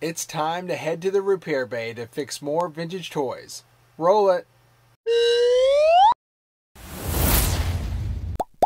It's time to head to the repair bay to fix more vintage toys. Roll it.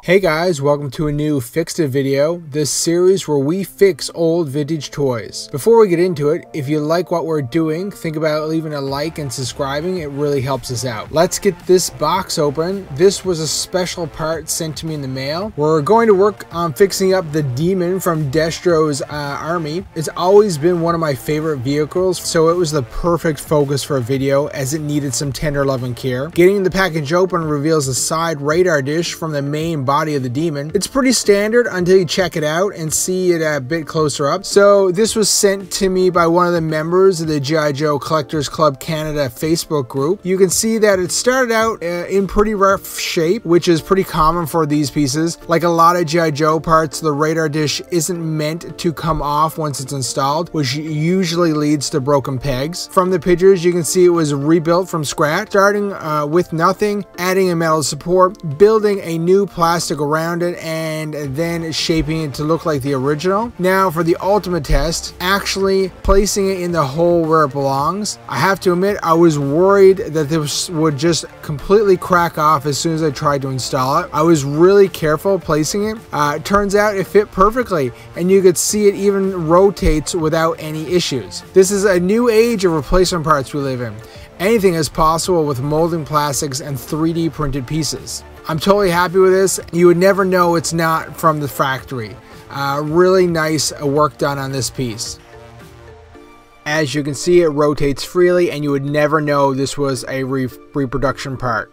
Hey guys, welcome to a new Fixed It video, this series where we fix old vintage toys. Before we get into it, if you like what we're doing, think about leaving a like and subscribing, it really helps us out. Let's get this box open. This was a special part sent to me in the mail. We're going to work on fixing up the Demon from Destro's uh, army. It's always been one of my favorite vehicles, so it was the perfect focus for a video as it needed some tender love and care. Getting the package open reveals a side radar dish from the main body of the demon. It's pretty standard until you check it out and see it a bit closer up. So this was sent to me by one of the members of the G.I. Joe Collectors Club Canada Facebook group. You can see that it started out uh, in pretty rough shape, which is pretty common for these pieces. Like a lot of G.I. Joe parts, the radar dish isn't meant to come off once it's installed, which usually leads to broken pegs. From the pictures, you can see it was rebuilt from scratch, starting uh, with nothing, adding a metal support, building a new plastic plastic around it and then shaping it to look like the original. Now for the ultimate test, actually placing it in the hole where it belongs. I have to admit I was worried that this would just completely crack off as soon as I tried to install it. I was really careful placing it. Uh, it turns out it fit perfectly and you could see it even rotates without any issues. This is a new age of replacement parts we live in. Anything is possible with molding plastics and 3D printed pieces. I'm totally happy with this. You would never know it's not from the factory. Uh, really nice work done on this piece. As you can see, it rotates freely and you would never know this was a re reproduction part.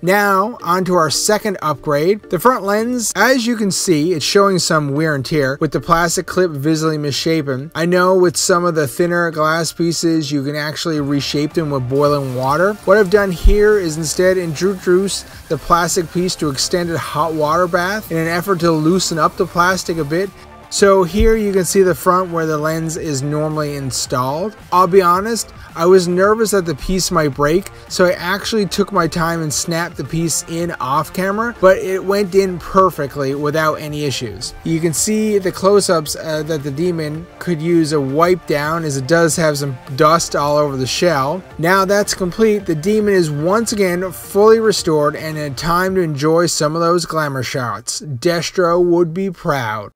Now, onto our second upgrade. The front lens, as you can see, it's showing some wear and tear with the plastic clip visibly misshapen. I know with some of the thinner glass pieces, you can actually reshape them with boiling water. What I've done here is instead introduce the plastic piece to extended hot water bath in an effort to loosen up the plastic a bit so here you can see the front where the lens is normally installed. I'll be honest, I was nervous that the piece might break, so I actually took my time and snapped the piece in off camera, but it went in perfectly without any issues. You can see the close-ups uh, that the Demon could use a wipe down as it does have some dust all over the shell. Now that's complete, the Demon is once again fully restored and in time to enjoy some of those glamour shots. Destro would be proud.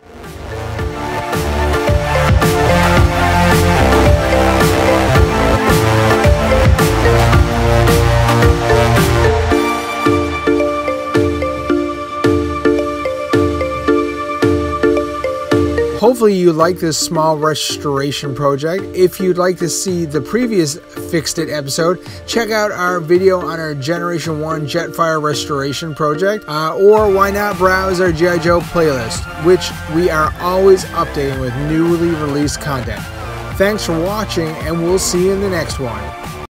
Hopefully you like this small restoration project. If you'd like to see the previous Fixed It episode, check out our video on our Generation 1 Jetfire restoration project, uh, or why not browse our G.I. Joe playlist, which we are always updating with newly released content. Thanks for watching, and we'll see you in the next one.